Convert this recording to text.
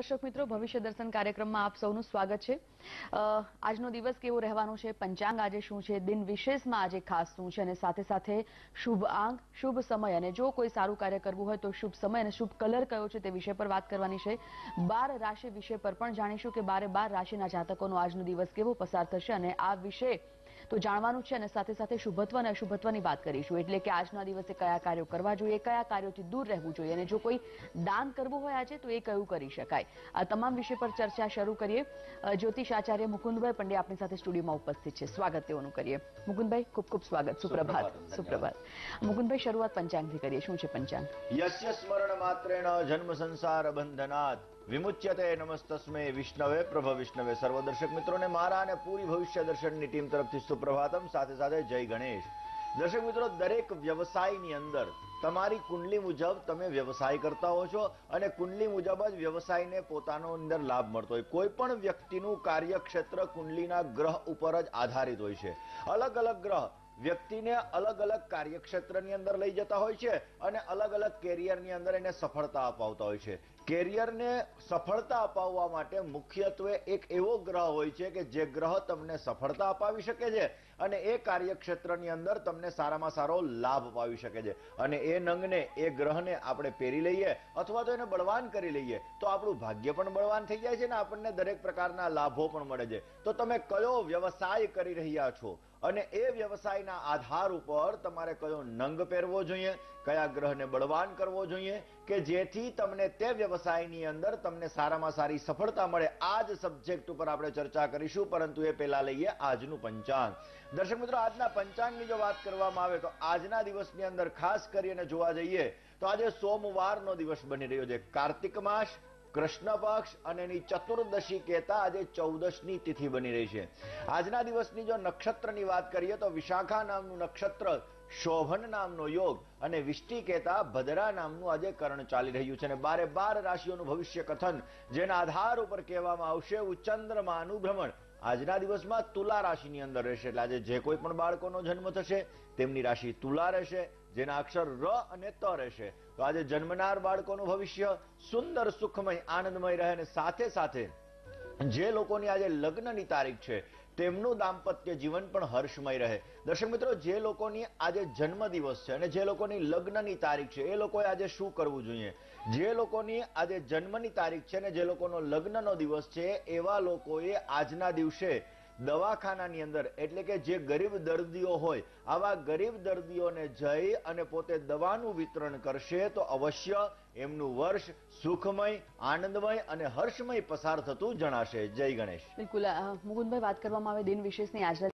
દર્શક મિત્રો, ભવિષ્ય દર્શન કાર્યક્રમમાં આપ સૌનું સ્વાગત છે. આજનો દિવસ કેવો રહેવાનો છે? પંચાંગ આજે શું છે? દિન વિશેષમાં આજે ખાસ શું છે? અને સાથે સાથે શુભ આંક શુભ સમય. અને જો કોઈ સારું કાર્ય કરવું હોય તો શુભ સમય અને શુભ કલર કયો છે તે વિષય પર વાત કરવાની છે. બાર રાશિ વિષય પર પણ જાણીશું કે બારે બાર રાશિના જાતકોનો આજનો દિવસ કેવો પસાર થશે અને આ વિષય તો જાણવાનું છે અને સાથે સાથે શુભત્વ અને અશુભત્વની વાત કરીશું. એટલે કે આજના દિવસે કયા કાર્યો કરવા જોઈએ કયા કાર્યોથી દૂર રહેવું જોઈએ અને જો કોઈ દાન કરવું હોય આજે તો એ કયું કરી શકાય. આ તમામ વિષય પર ચર્ચા શરૂ કરીએ. જ્યોતિષ આચાર્ય મુકુંદભાઈ પંડ્યા આપણી સાથે સ્ટુડિયોમાં ઉપસ્થિત છે. સ્વાગત તેઓનું કરીએ. મુકુંદભાઈ ખૂબ ખૂબ સ્વાગત. સુપ્રભાત. સુપ્રભાત, મુકુંદભાઈ શરૂઆત પંચાંગથી કરીએ. શું છે પંચાંગ? યસ્ય સ્મરણ માત્રેણ જન્મ સંસાર બંધનાત વિમુચ્યતે નમસ્તસ્મે વિષ્ણવે, પ્રભ વિષ્ણવે. સર્વ દર્શક મિત્રોને મારા અને પૂરી ભવિષ્ય દર્શનની ટીમ તરફથી સુપ્રભાતમ. સાથે સાથે જય ગણેશ. દર્શક મિત્રો, દરેક વ્યવસાયની અંદર તમારી કુંડલી મુજબ તમે વ્યવસાય કરતા હો છો અને કુંડલી મુજબ જ વ્યવસાયને પોતાનો અંદર લાભ મળતો હોય. કોઈ પણ વ્યક્તિનું કાર્યક્ષેત્ર કુંડલીના ગ્રહ ઉપર જ આધારિત હોય છે. અલગ અલગ ગ્રહ વ્યક્તિને અલગ અલગ કાર્યક્ષેત્રની અંદર લઈ જતા હોય છે અને અલગ અલગ કેરિયરની અંદર એને સફળતા અપાવતા હોય છે. કેરિયરને સફળતા અપાવવા માટે મુખ્યત્વે એક એવો ગ્રહ હોય છે કે જે ગ્રહ તમને સફળતા અપાવી શકે છે અને એ કાર્યક્ષેત્રની અંદર તમને સારામાં સારો લાભ અપાવી શકે છે. અને એ નંગને, એ ગ્રહને આપણે પહેરી લઈએ અથવા તો એને બળવાન કરી લઈએ, તો આપણું ભાગ્ય પણ બળવાન થઈ જાય છે ને આપણને દરેક પ્રકારના લાભો પણ મળે છે. તો તમે કયો વ્યવસાય કરી રહ્યા છો? અને એ વ્યવસાયના આધાર ઉપર તમારે કયો નંગ પહેરવો જોઈએ? કયા ગ્રહને બળવાન કરવો જોઈએ? કે જેથી તમને તે વ્યવસાયની અંદર તમને સારામાં સારી સફળતા મળે. આ જ સબ્જેક્ટ ઉપર આપણે ચર્ચા કરીશું, પરંતુ એ પહેલા લઈએ આજનું પંચાંગ. દર્શક મિત્રો, આજના પંચાંગની જો વાત કરવામાં આવે તો આજના દિવસની અંદર ખાસ કરીને જોવા જઈએ તો આજે સોમવારનો દિવસ બની રહ્યો છે. કાર્તિક માસ કૃષ્ણ પક્ષ અને એની ચતુર્દશી કહેતા આજે ચૌદશની તિથિ બની રહી છે. આજના દિવસની જો નક્ષત્રની વાત કરીએ તો વિશાખા નામનું નક્ષત્ર, શોભન નામનો યોગ અને વિષ્ટિ કહેતા ભદ્રા નામનું આજે કરણ ચાલી રહ્યું છે અને બારે બાર રાશિઓનું ભવિષ્ય કથન જેના આધાર ઉપર કહેવામાં આવશે ચંદ્રમાનું ભ્રમણ આજના દિવસમાં તુલા રાશિની અંદર રહેશે. એટલે આજે જે કોઈ પણ બાળકોનો જન્મ થશે, તેમની રાશિ તુલા રહેશે જેના અક્ષર ર અને ત રહેશે. તો આજે જન્મનાર બાળકોનું ભવિષ્ય સુંદર, સુખમય, આનંદમય રહે અને સાથે સાથે જે લોકોની આજે લગ્નની તારીખ છે, તેમનું દાંપત્ય જીવન પણ હર્ષમય રહે. દર્શક મિત્રો, જે લોકોની આજે જન્મ દિવસ છે અને જે લોકોની લગ્નની તારીખ છે, એ લોકોએ આજે શું કરવું જોઈએ? જે લોકોની આજે જન્મની તારીખ છે અને જે લોકોનો લગ્નનો દિવસ છે, એવા લોકોએ આજના દિવસે દવાખાનાની અંદર. એટલે કે જે ગરીબ દર્દીઓ હોય, આવા ગરીબ દર્દીઓને જઈ અને પોતે દવાનું વિતરણ કરશે તો અવશ્ય એમનું વર્ષ સુખમય, આનંદમય અને હર્ષમય પસાર થતું જણાશે. જય ગણેશ. બિલકુલ. મુકુદભાઈ, વાત કરવામાં આવે દિન વિશેષની આજના